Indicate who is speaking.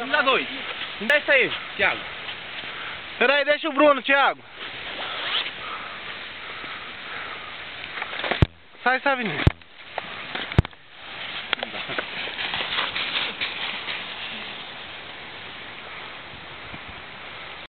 Speaker 1: Me dá dois. Me dá isso aí, Thiago.
Speaker 2: Peraí, deixa o Bruno, Thiago. Sai, sai, Vinícius.